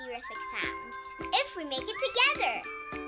terrific sounds if we make it together.